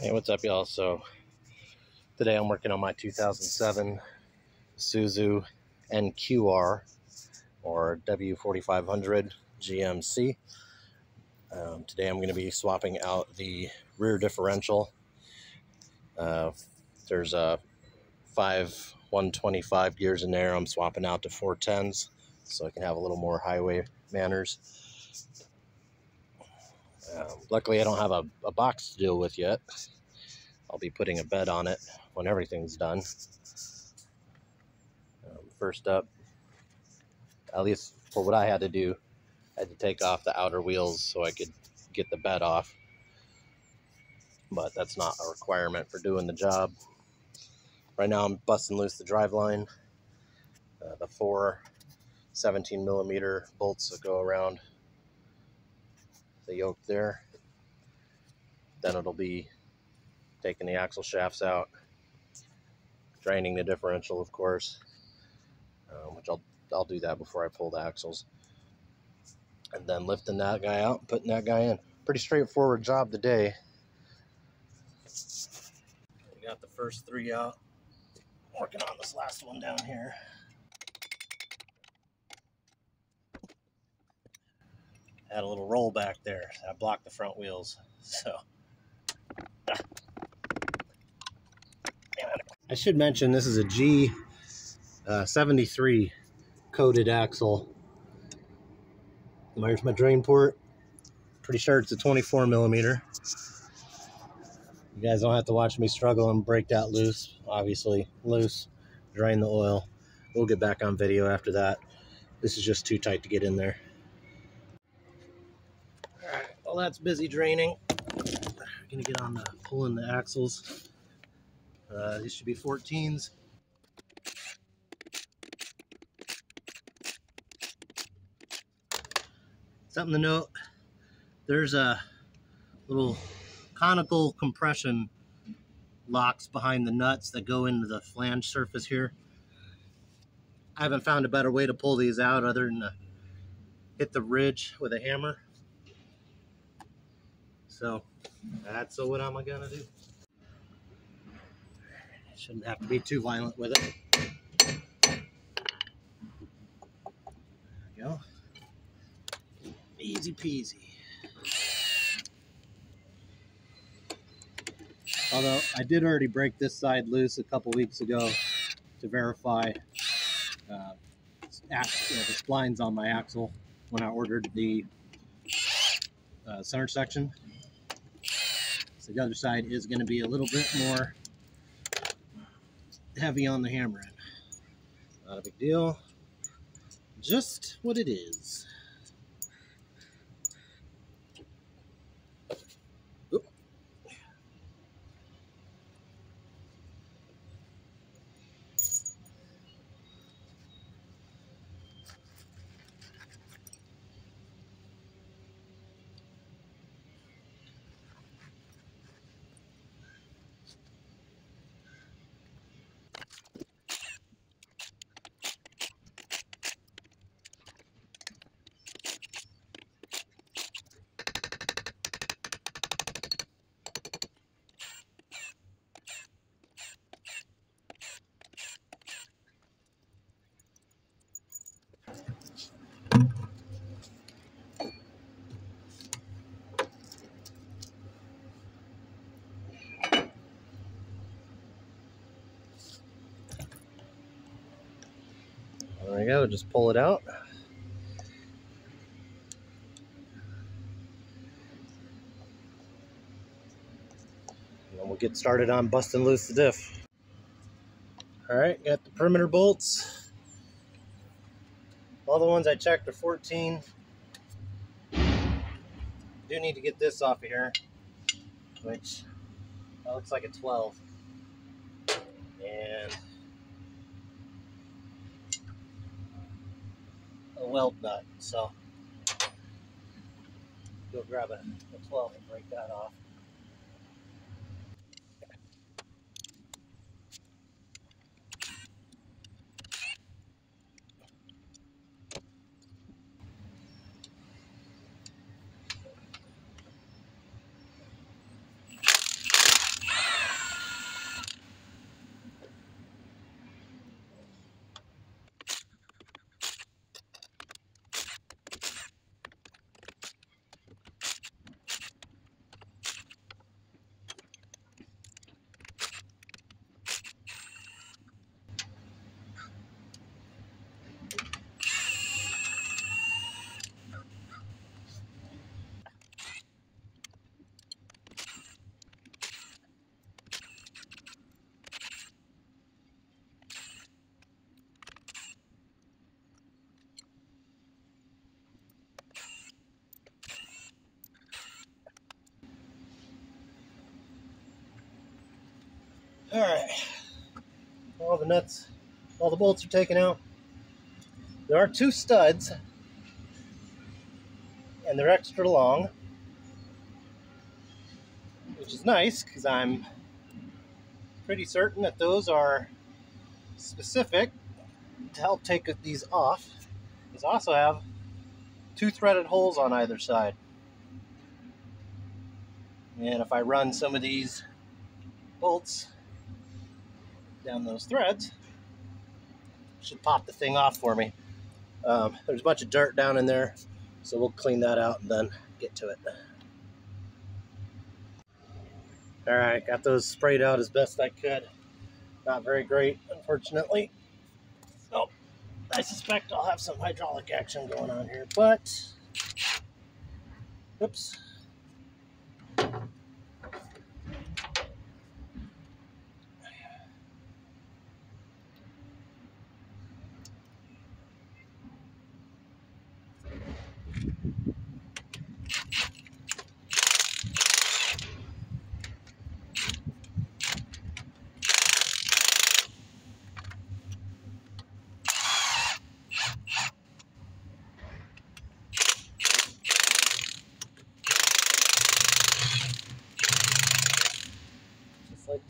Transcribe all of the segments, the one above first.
Hey, what's up, y'all? So today I'm working on my 2007 Isuzu NQR or W4500 GMC. Um, today I'm going to be swapping out the rear differential. Uh, there's a five 125 gears in there. I'm swapping out to 410s so I can have a little more highway manners. Um, luckily, I don't have a, a, box to deal with yet. I'll be putting a bed on it when everything's done. Um, first up, at least for what I had to do, I had to take off the outer wheels so I could get the bed off. But that's not a requirement for doing the job. Right now I'm busting loose the drive line. Uh, the four 17 millimeter bolts that go around the yoke there. Then it'll be taking the axle shafts out, draining the differential, of course, um, which I'll, I'll do that before I pull the axles. And then lifting that guy out, and putting that guy in. Pretty straightforward job today. We got the first three out. Working on this last one down here. Had a little roll back there. I blocked the front wheels. So I should mention this is a G uh, 73 coated axle. There's my drain port. Pretty sure it's a 24 millimeter. You guys don't have to watch me struggle and break that loose. Obviously loose. Drain the oil. We'll get back on video after that. This is just too tight to get in there. Well, that's busy draining. I'm gonna get on the pulling the axles. Uh, these should be 14s. Something to note, there's a little conical compression locks behind the nuts that go into the flange surface here. I haven't found a better way to pull these out other than to hit the ridge with a hammer. So that's what I'm gonna do. Shouldn't have to be too violent with it. There we go. Easy peasy. Although I did already break this side loose a couple weeks ago to verify uh, the splines on my axle when I ordered the uh, center section. The other side is going to be a little bit more heavy on the hammer end. Not a big deal. Just what it is. Go, just pull it out. And we'll get started on busting loose the diff. All right, got the perimeter bolts. All the ones I checked are 14. Do need to get this off of here, which looks like a 12. And a weld nut. So go grab a, a 12 and break that off. All right. All the nuts, all the bolts are taken out. There are two studs, and they're extra long, which is nice because I'm pretty certain that those are specific to help take these off. These also have two threaded holes on either side. And if I run some of these bolts down those threads, should pop the thing off for me. Um, there's a bunch of dirt down in there, so we'll clean that out and then get to it. All right, got those sprayed out as best I could. Not very great, unfortunately. So I suspect I'll have some hydraulic action going on here, but oops.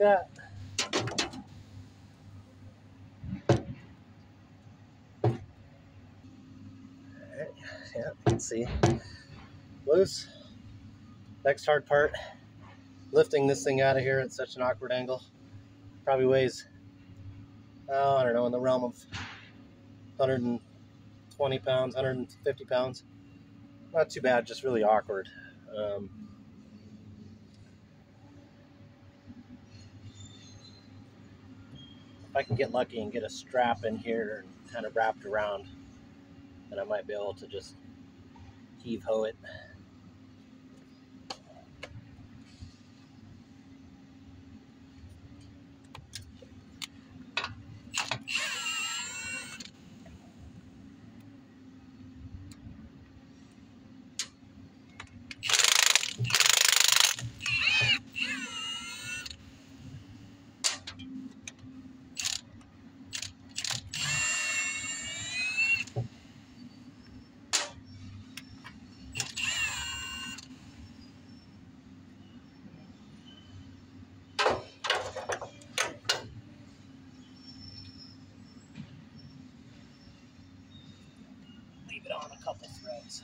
That. Alright, yeah, let's see. Loose. Next hard part, lifting this thing out of here at such an awkward angle. Probably weighs, oh, I don't know, in the realm of 120 pounds, 150 pounds. Not too bad, just really awkward. Um, I can get lucky and get a strap in here and kind of wrapped around, then I might be able to just heave ho it. Leave it on a couple threads.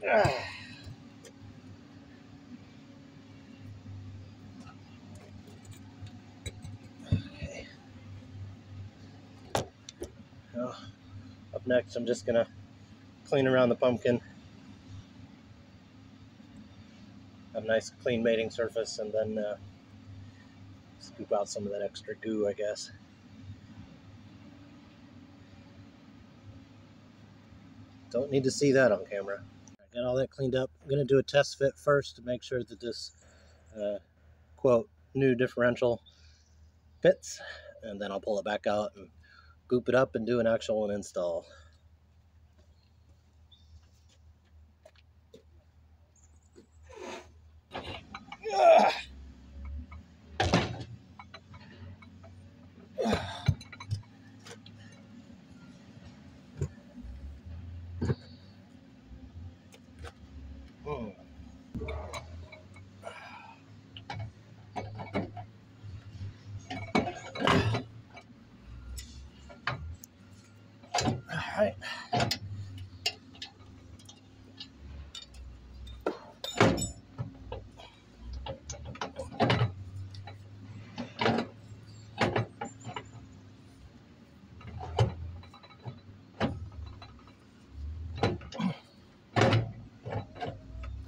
Up next, I'm just gonna clean around the pumpkin. Have a nice clean mating surface and then uh, scoop out some of that extra goo, I guess. Don't need to see that on camera. Got all that cleaned up. I'm gonna do a test fit first to make sure that this uh, quote new differential fits, and then I'll pull it back out and goop it up and do an actual install. Ugh. Hmm. All right.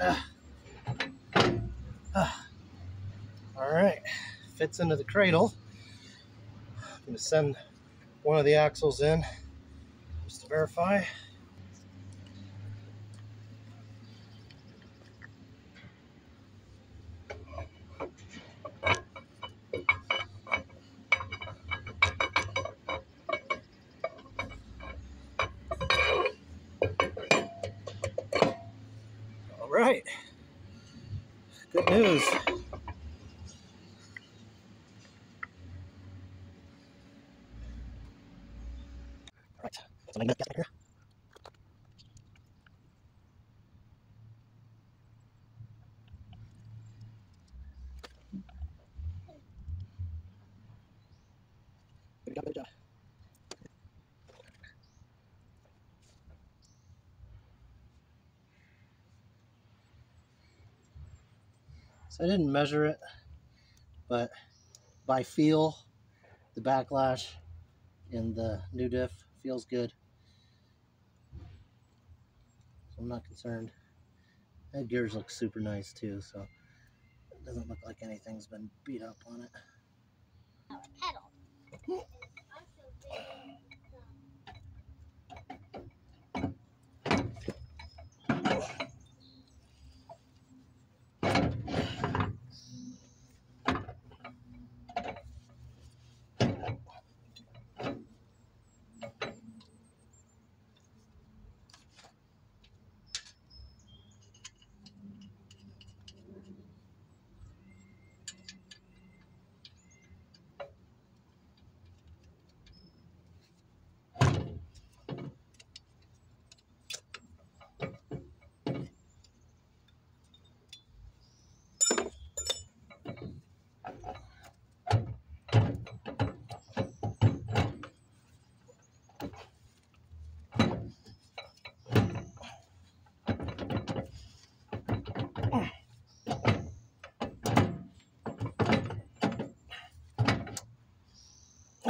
Ah. Ah. All right, fits into the cradle. I'm gonna send one of the axles in just to verify. All right, good news. All right, so I'm gonna get here. Good job, good job. So I didn't measure it, but by feel, the backlash in the new diff feels good. So I'm not concerned. That gears look super nice too, so it doesn't look like anything's been beat up on it. pedal.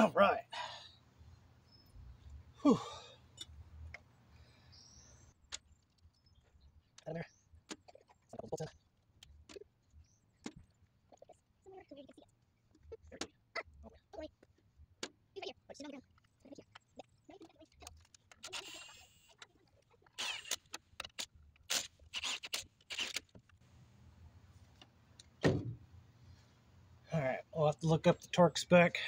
All right. Whew. All right, we'll have to look up the torque spec.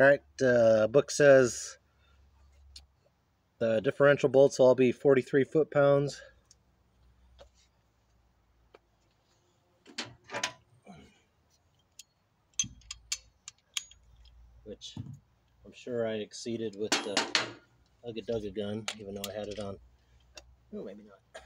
All right, uh, book says the differential bolts will all be 43 foot pounds. Which I'm sure I exceeded with the Ugga Dugga gun, even though I had it on. No, maybe not.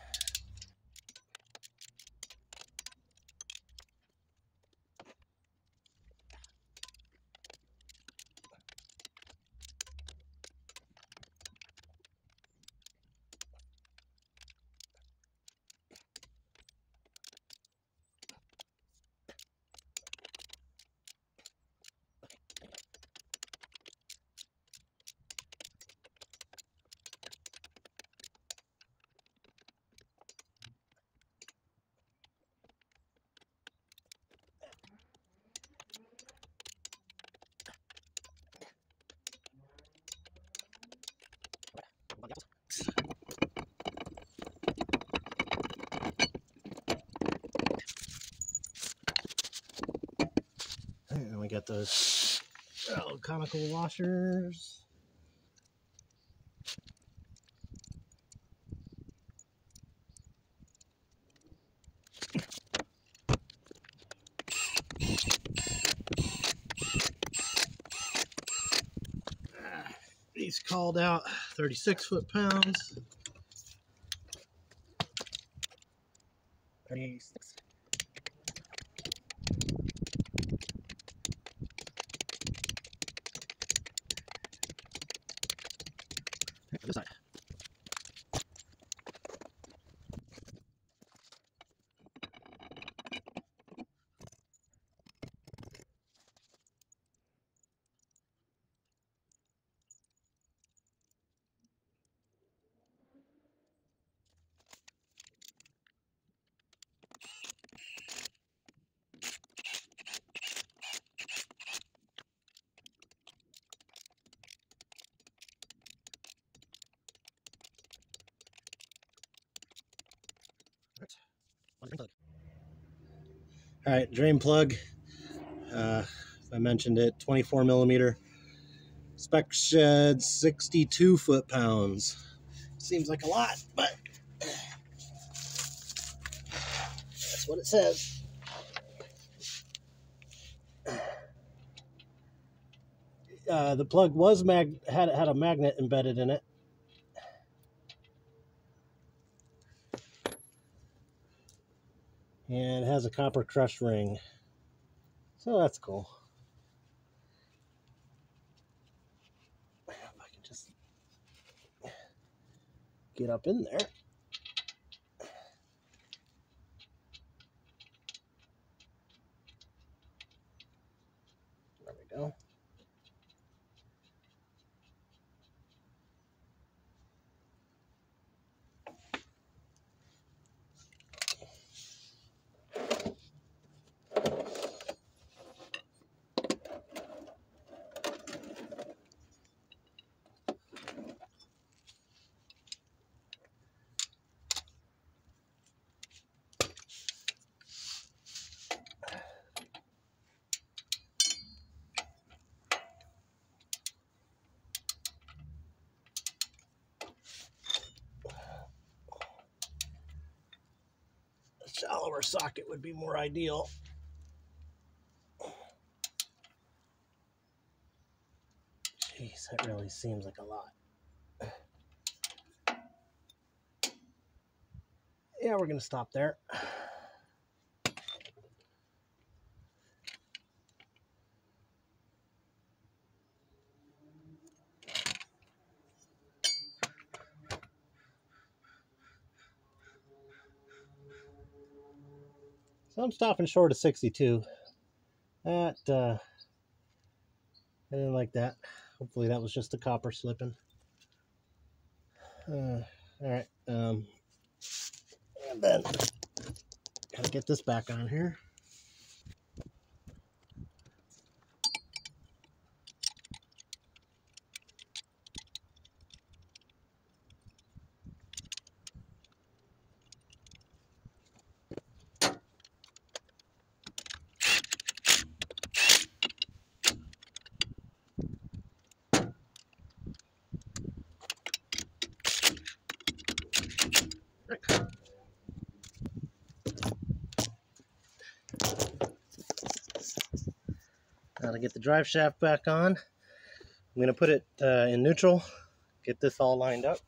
Get those oh, conical washers. These called out 36 foot pounds. 36. Other side. All right, drain plug. Uh, I mentioned it, 24 millimeter. Spec shed 62 foot pounds. Seems like a lot, but that's what it says. Uh, the plug was mag had had a magnet embedded in it. and it has a copper crush ring. So that's cool. If I can just get up in there. There we go. A socket would be more ideal. Jeez, that really seems like a lot. Yeah, we're going to stop there. I'm stopping short of 62. That, uh, I didn't like that. Hopefully that was just a copper slipping. Uh, all right. Um, and then gotta get this back on here. To get the drive shaft back on, I'm going to put it uh, in neutral, get this all lined up.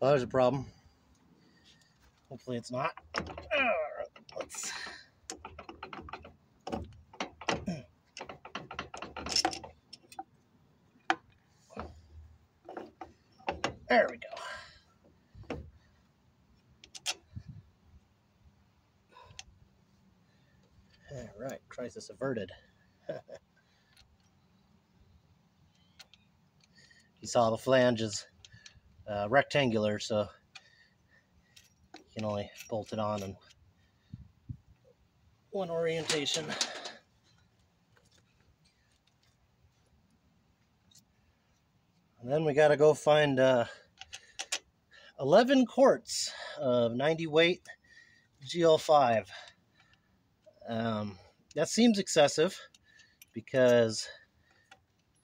Well, there's a problem. Hopefully it's not. Let's... There we go. All right, crisis averted. you saw the flanges uh, rectangular, so you can only bolt it on in one orientation. And then we got to go find uh, 11 quarts of 90 weight GL5. Um, that seems excessive because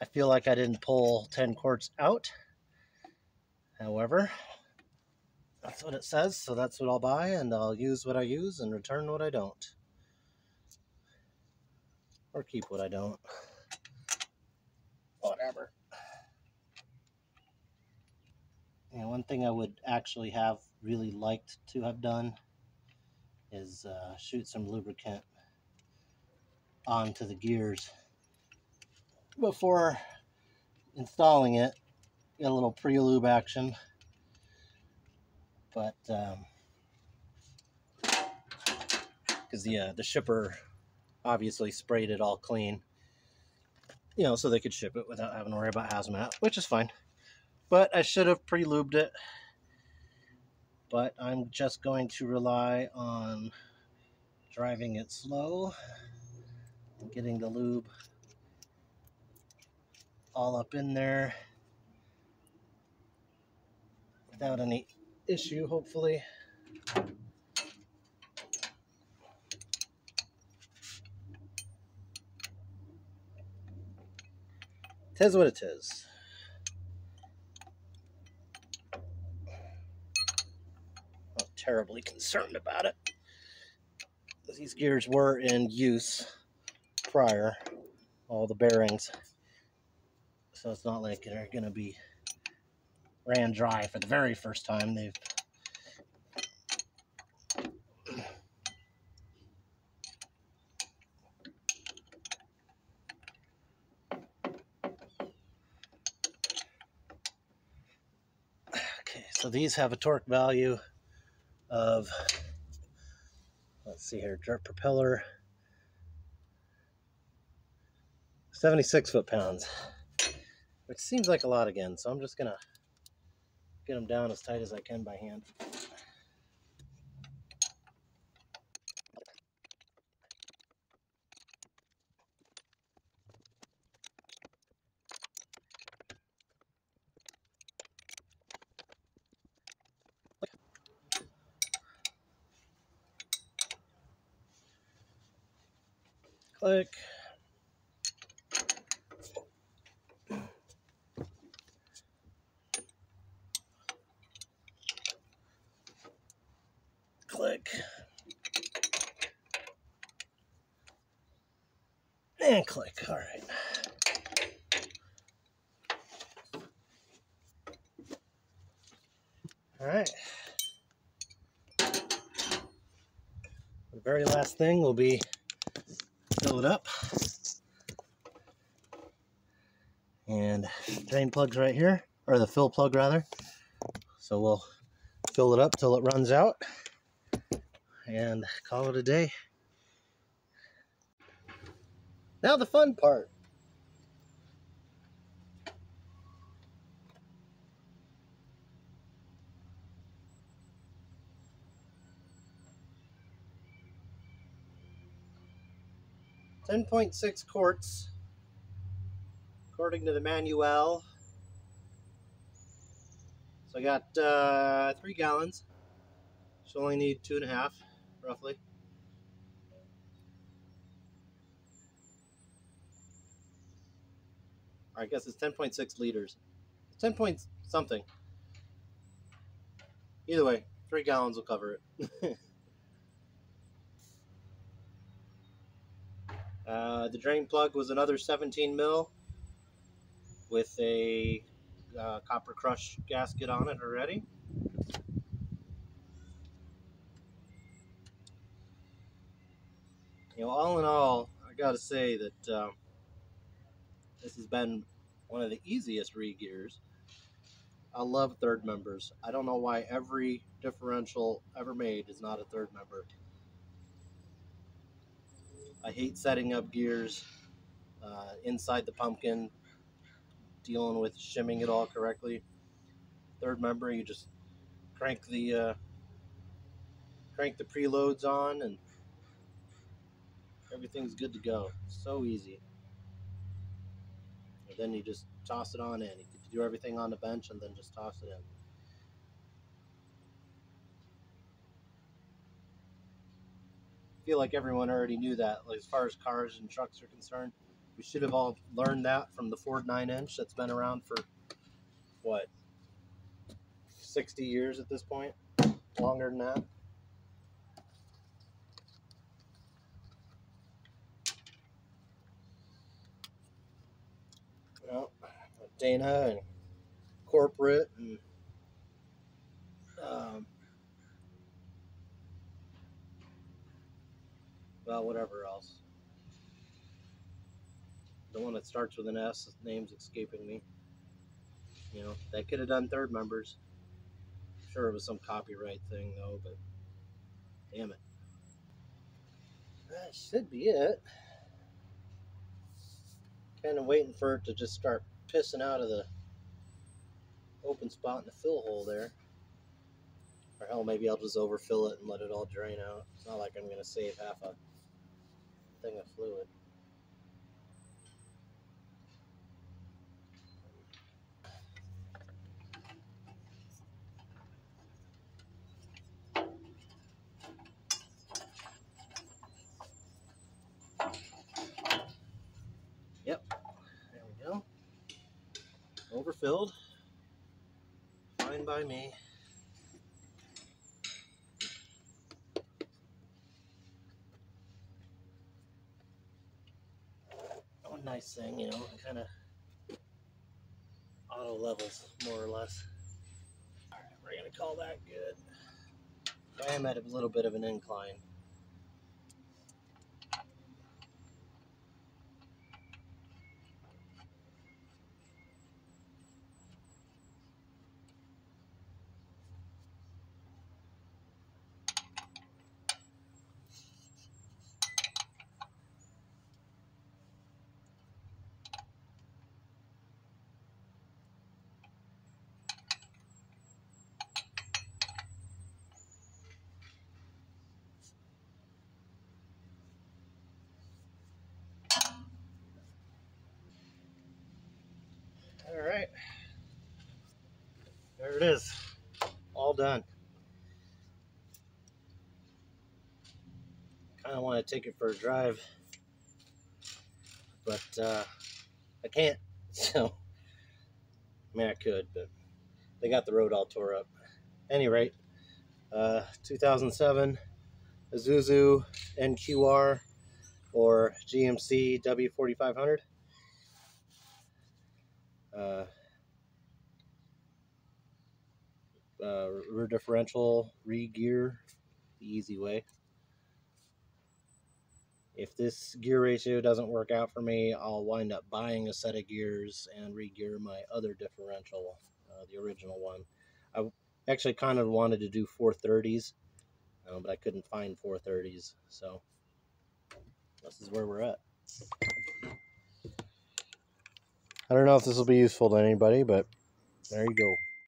I feel like I didn't pull 10 quarts out. However, that's what it says, so that's what I'll buy, and I'll use what I use and return what I don't. Or keep what I don't. Whatever. And one thing I would actually have really liked to have done is uh, shoot some lubricant onto the gears before installing it. Get a little pre-lube action, but because um, the uh, the shipper obviously sprayed it all clean, you know, so they could ship it without having to worry about hazmat, which is fine. But I should have pre-lubed it. But I'm just going to rely on driving it slow and getting the lube all up in there without any issue, hopefully. Tis what it is. Not terribly concerned about it. These gears were in use prior, all the bearings. So it's not like they're going to be ran dry for the very first time. They've Okay, so these have a torque value of, let's see here, jet propeller, 76 foot-pounds, which seems like a lot again, so I'm just going to get them down as tight as I can by hand. click. Click. And click. All right. All right. The very last thing will be fill it up. And drain plugs right here, or the fill plug rather. So we'll fill it up till it runs out and call it a day. Now the fun part. Ten point six quarts, according to the manual. So I got uh, three gallons. So only need two and a half, roughly. I guess it's 10.6 liters. 10 point something. Either way, three gallons will cover it. uh, the drain plug was another 17 mil with a uh, copper crush gasket on it already. You know, all in all, I gotta say that um, this has been one of the easiest re-gears. I love third members. I don't know why every differential ever made is not a third member. I hate setting up gears uh, inside the pumpkin, dealing with shimming it all correctly. Third member, you just crank the uh, crank the preloads on and everything's good to go. So easy. And then you just toss it on in. You can do everything on the bench and then just toss it in. I feel like everyone already knew that. Like as far as cars and trucks are concerned, we should have all learned that from the Ford 9 inch that's been around for what 60 years at this point, longer than that. Well, Dana and corporate and um, well, whatever else. The one that starts with an S, name's escaping me. You know, that could have done third members. Sure, it was some copyright thing though, but damn it. That should be it. Kind of waiting for it to just start pissing out of the open spot in the fill hole there. Or hell, maybe I'll just overfill it and let it all drain out. It's not like I'm going to save half a thing of fluid. Yep, there we go. Overfilled. Fine by me. One nice thing, you know, kind of auto levels more or less. All right, we're gonna call that good. I am at a little bit of an incline. All right. There it is. All done. Kind of want to take it for a drive, but uh, I can't. So, I mean, I could, but they got the road all tore up. Any rate, uh, 2007 Isuzu NQR or GMC W4500. Uh, uh, rear differential, re-gear, the easy way. If this gear ratio doesn't work out for me, I'll wind up buying a set of gears and re-gear my other differential, uh, the original one. I actually kind of wanted to do 430s, uh, but I couldn't find 430s, so this is where we're at. I don't know if this will be useful to anybody, but there you go.